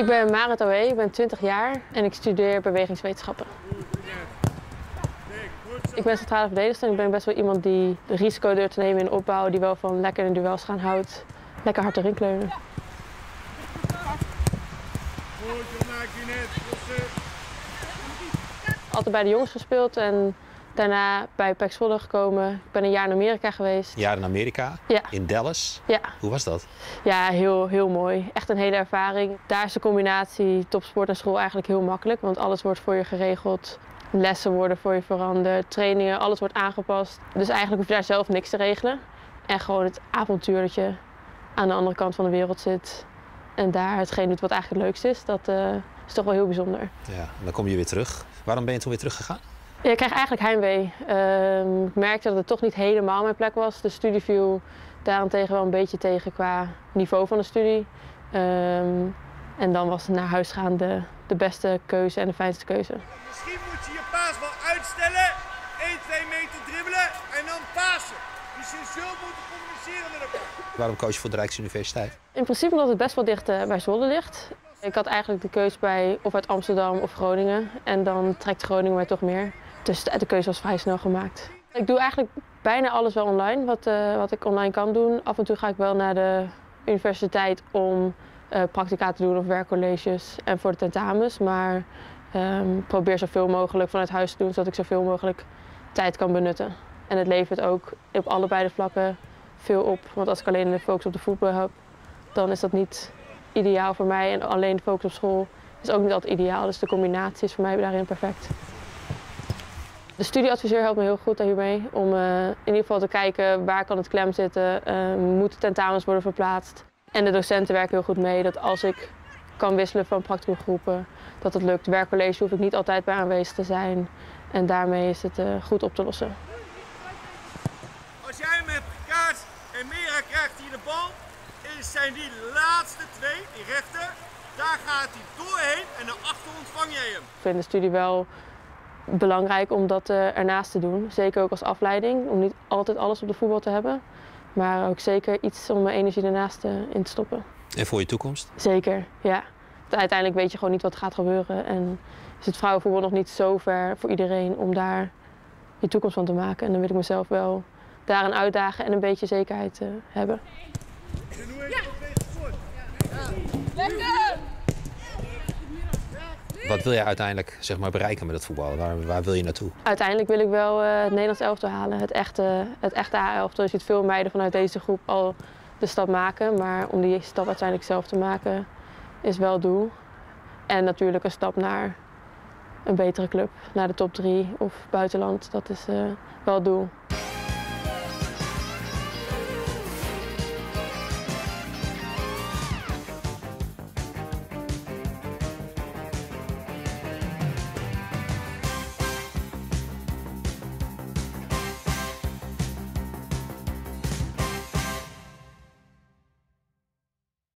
Ik ben Marit Oe, ik ben 20 jaar en ik studeer bewegingswetenschappen. Ik ben centrale verdediger en ik ben best wel iemand die de risico durft te nemen in opbouw, die wel van lekker in duels gaan houdt, lekker hard erin kleunen. Altijd bij de jongens gespeeld en daarna bij PEC Zwolle gekomen. Ik ben een jaar in Amerika geweest. Een jaar in Amerika, Ja. in Dallas. Ja, Hoe was dat? ja heel, heel mooi. Echt een hele ervaring. Daar is de combinatie topsport en school eigenlijk heel makkelijk, want alles wordt voor je geregeld. Lessen worden voor je veranderd, trainingen, alles wordt aangepast. Dus eigenlijk hoef je daar zelf niks te regelen. En gewoon het avontuur dat je aan de andere kant van de wereld zit en daar hetgeen doet wat eigenlijk het leukste is, dat eh, is toch wel heel bijzonder. Ja, en dan kom je weer terug. Waarom ben je toen weer teruggegaan? Ja, ik krijg eigenlijk heimwee. Ehm, ik merkte dat het toch niet helemaal mijn plek was. De studie viel daarentegen wel een beetje tegen qua niveau van de studie. Ehm, en dan was naar huis gaan de, de beste keuze en de fijnste keuze. Misschien moet je je paas wel uitstellen, 1, 2 meter dribbelen en dan pasen. Dus je zult moeten communiceren met elkaar. Waarom koos je voor de Rijksuniversiteit? In principe omdat het best wel dicht eh, bij Zwolle ligt. Ik had eigenlijk de keuze bij of uit Amsterdam of Groningen. En dan trekt Groningen mij toch meer. Dus de, keuze was vrij snel gemaakt. Ik doe eigenlijk bijna alles wel online, wat, eh, wat ik online kan doen. Af en toe ga ik wel naar de universiteit om eh practica te doen of werkcolleges en voor de tentamens. Maar ehm probeer zoveel mogelijk vanuit huis te doen, zodat ik zoveel mogelijk tijd kan benutten. En het levert ook op allebei de vlakken veel op. Want als ik alleen de focus op de voetbal heb, dan is dat niet ideaal voor mij. En alleen de focus op school is ook niet altijd ideaal. Dus de combinatie is voor mij daarin perfect. De studieadviseur helpt me heel goed hiermee. Om eh, in ieder geval te kijken waar kan het klem zitten. Uh, moeten tentamens worden verplaatst. En de docenten werken heel goed mee. Dat als ik kan wisselen van practicumgroepen, dat het lukt. Werkcollege hoef ik niet altijd bij aanwezig te zijn. En daarmee is het eh, goed op te lossen. Als jij hebt gekaatst en Mera krijgt hier de bal, zijn die laatste twee, die rechter, daar gaat hij doorheen en daarachter ontvang jij hem. Ik vind de studie wel belangrijk om dat eh, ernaast te doen. Zeker ook als afleiding, om niet altijd alles op de voetbal te hebben. Maar ook zeker iets om mijn energie ernaast eh, in te stoppen. En voor je toekomst? Zeker, ja. Want uiteindelijk weet je gewoon niet wat gaat gebeuren. En is het vrouwenvoetbal nog niet zo ver voor iedereen om daar je toekomst van te maken. En dan wil ik mezelf wel daarin uitdagen en een beetje zekerheid eh, hebben. Wat wil jij uiteindelijk zeg maar, bereiken met het voetbal? Waar, waar wil je naartoe? Uiteindelijk wil ik wel eh, het Nederlands elftal halen. Het echte, het echte A-elftal. Je ziet veel meiden vanuit deze groep al de stap maken. Maar om die stap uiteindelijk zelf te maken is wel het doel. En natuurlijk een stap naar een betere club. Naar de top drie of buitenland. Dat is eh, wel het doel.